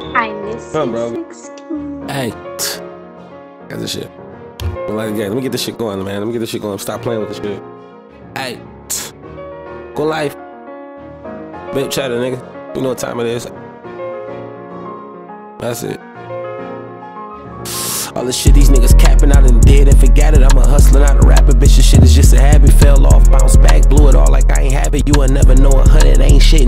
I miss Come on, bro. 16. Hey, got this shit. Like again, let me get this shit going, man. Let me get this shit going. Stop playing with this shit. Hey, go life. Big chatter, nigga. You know what time it is. That's it. All the shit these niggas capping out and dead and forgot it. I'm a hustler, not a rapper. Bitch, this shit is just a habit. Fell off, bounce back, blew it all like I ain't have it. You will never know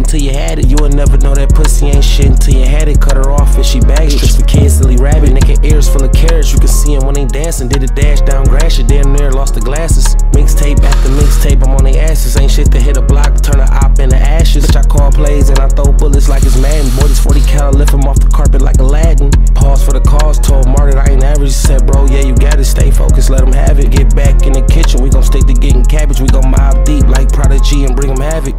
until you had it. You will never know that pussy ain't shit until you had it. Cut her off and she baggage. Just for kids, silly rabbit. Nigga ears full of carrots. You can see him when they dancing. Did a dash down grass. You damn near lost the glasses. Mixtape after mixtape, I'm on they asses. Ain't shit to hit a block, turn a op into ashes. Bitch, I call plays and I throw bullets like it's Madden. Boy, this 40 cal lift him off the carpet like Aladdin. Pause for the cause, told Martin I ain't average. Said, bro, yeah, you got it. Stay focused, let him have it. Get back in the kitchen, we gon' stick to getting cabbage. We gon' Mobb Deep like Prodigy and bring him havoc.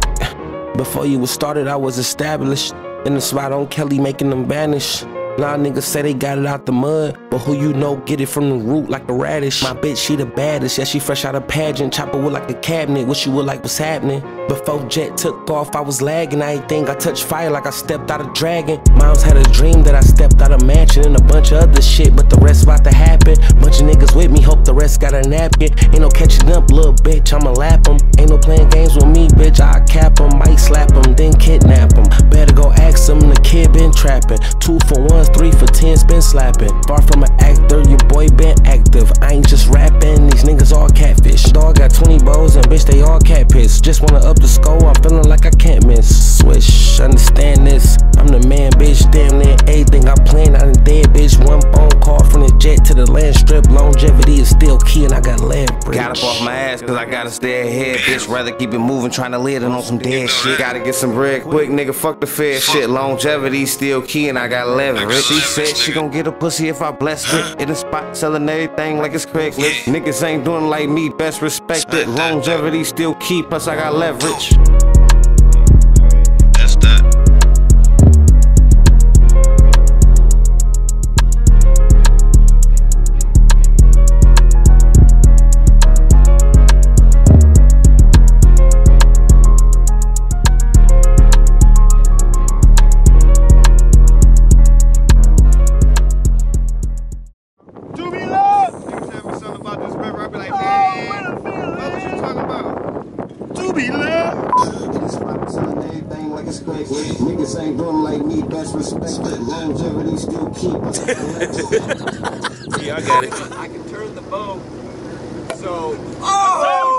Before you was started, I was established. In the spot on Kelly, making them vanish. Nah, niggas say they got it out the mud, but who you know get it from the root like a radish. My bitch, she the baddest, yeah, she fresh out of pageant. Chopper wood like a cabinet, what you would like what's happening. Before Jet took off, I was lagging. I ain't think I touched fire like I stepped out of dragon. Moms had a dream that I stepped out of mansion and a bunch of other shit, but the rest about to happen. Bunch of niggas with me, hope the rest got a napkin. Ain't no catching up, little bitch, I'ma lap 'em. Ain't no playing games with me, bitch, I cap cap 'em, might slap 'em, then kidnap kidnap 'em. Kid been trapping. Two for ones, three for tens, been slapping. Far from an actor, your boy been active. I ain't just rapping, these niggas all catfish. Dog got 20 bows and bitch, they all cat piss. Just wanna up the score, I'm feeling like I can't miss. Swish, understand this. I'm the man, bitch, damn near jet to the land strip. Longevity is still key, and I got leverage. Got up off my ass cause I gotta stay ahead. Bitch, rather keep it moving, trying to live than on some dead shit. Gotta get some bread quick, nigga, fuck the fair shit. Longevity still key and I got leverage. She said she gon' get a pussy if I bless it. In the spot, selling everything like it's Craigslist. Niggas ain't doing like me, best respect it. Longevity still key, plus I got leverage. About? Do me love! Everything like it's Craigslist. Niggas ain't doing like me, best respect. Longevity still key, I got. Yeah, I got it. I can turn the bow. So, oh!